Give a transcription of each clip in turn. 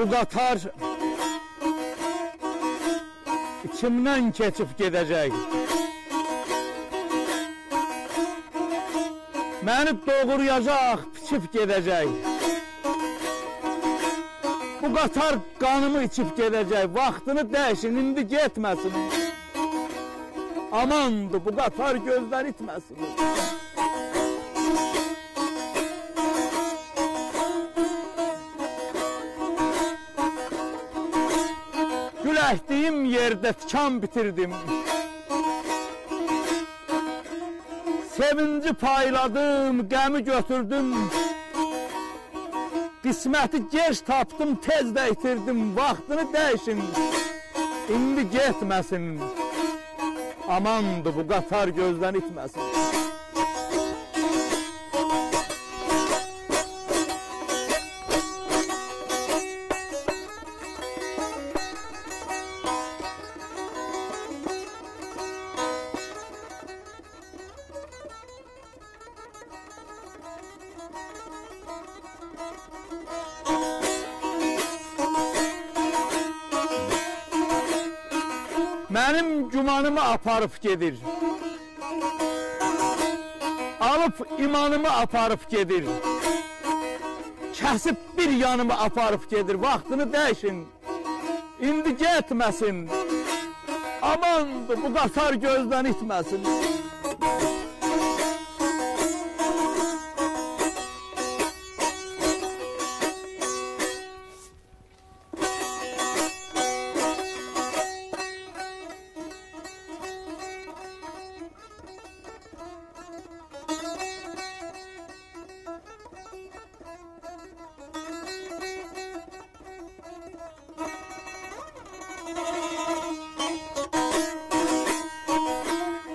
Bu qatar içimdən keçib gedəcək. Məni doğuracaq, biçib gedəcək. Bu qatar qanımı içib gedəcək. Vaxtını dəyişin, indi getməsin. Amandır, bu qatar gözdən itməsin. Gül əkdiyim yerdə tikan bitirdim. Sevinci payladım, qəmi götürdüm. Qisməti gec tapdım, tez də itirdim. Vaxtını dəyişin, indi getməsin. Amandır bu qatar gözdən itməsin. Mənim gümanımı aparıb gedir. Alıb imanımı aparıb gedir. Kəsib bir yanımı aparıb gedir. Vaxtını dəyişin. İndi getməsin. Amandır bu qatar gözdən itməsin.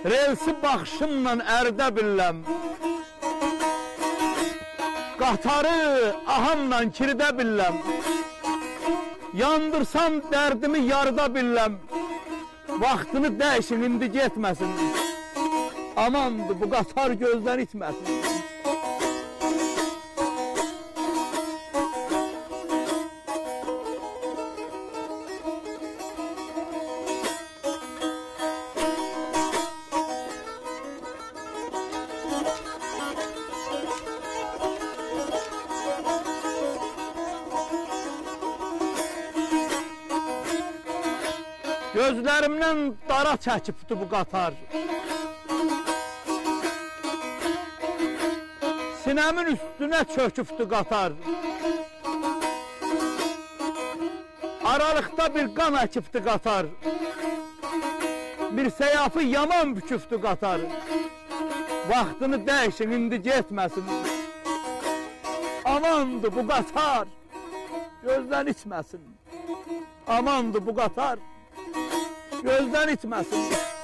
Relsi baxışımla ərdə biləm. Qatarı ahamla kiridə biləm. Yandırsam dərdimi yarıda biləm. Vaxtını dəyişin, indi getməsin. Amandır, bu qatar gözdən itməsin. Gözlərimdən dara çəkibdi bu qatar. Sinəmin üstünə çökübdü qatar. Aralıqda bir qan əkibdi qatar. Bir seyafı yaman bükübdü qatar. Vaxtını dəyişin, indi getməsin. Amandır bu qatar. Gözdən içməsin. Amandır bu qatar. Gözdən itməsin.